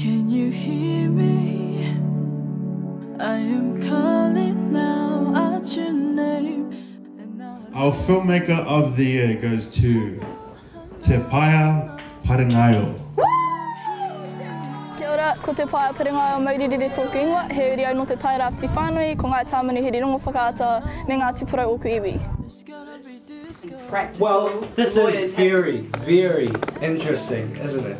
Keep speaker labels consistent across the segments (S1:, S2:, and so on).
S1: Can you hear me? I am calling now out your name.
S2: Our filmmaker of the year goes to Te Paea Parengaio.
S3: Kia ora, ko Te Paea piringai o Mauriri tōku ingoa, he uri au no te taira ati whānui, ko ngai tāmanu he rongo whakaata me ngā tipura o ku iwi.
S4: Well, this is very, very interesting, isn't it?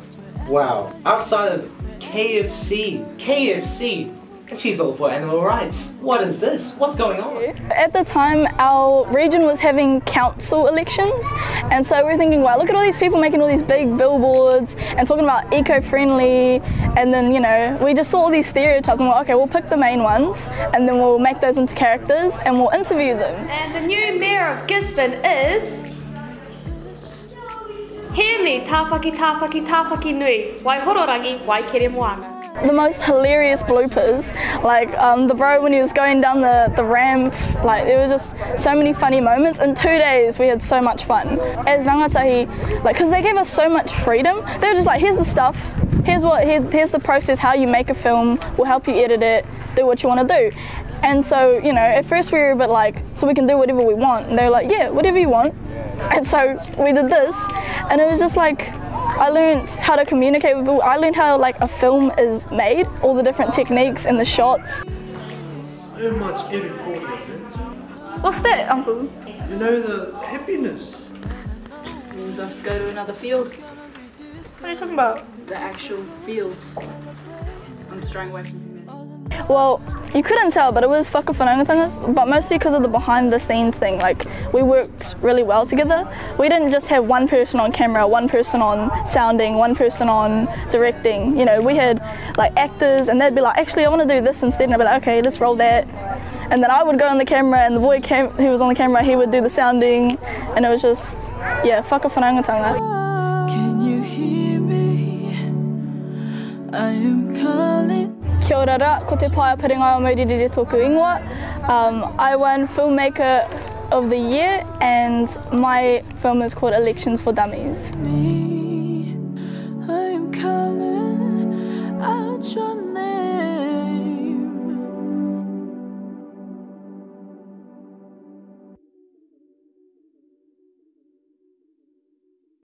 S4: Wow. Outside of KFC, KFC, and she's all for animal rights. What is this? What's going on?
S3: At the time, our region was having council elections, and so we're thinking, wow, look at all these people making all these big billboards and talking about eco-friendly, and then, you know, we just saw all these stereotypes and we're okay, we'll pick the main ones, and then we'll make those into characters and we'll interview them.
S5: And the new mayor of Gisborne is. Tāwhaki, tāwhaki, tāwhaki nui. Waihororangi, waikere moana.
S3: the most hilarious bloopers. Like um, the bro when he was going down the, the ramp, like there was just so many funny moments. In two days, we had so much fun. As rangatahi, like because they gave us so much freedom, they were just like, here's the stuff, here's what, here, here's the process, how you make a film. We'll help you edit it, do what you want to do. And so, you know, at first we were a bit like, so we can do whatever we want. And they're like, yeah, whatever you want. And so we did this, and it was just like, I learned how to communicate with people. I learned how like a film is made, all the different techniques and the shots.
S6: so much effort for you.
S3: What's that, Uncle?
S6: You know the happiness.
S7: Just means I have to go to another field.
S3: What are you talking about?
S7: The actual fields. I'm straying away from humanity.
S3: Well, you couldn't tell, but it was whakawhanaungatangas, but mostly because of the behind the scenes thing. Like, we worked really well together. We didn't just have one person on camera, one person on sounding, one person on directing. You know, we had like actors, and they'd be like, actually, I want to do this instead. And I'd be like, okay, let's roll that. And then I would go on the camera, and the boy cam- who was on the camera, he would do the sounding, and it was just, yeah, whakawhanaungatanga.
S1: Can you hear me? I am calling.
S3: Ingoa. Um, I won Filmmaker of the Year and my film is called Elections for Dummies.
S1: Me,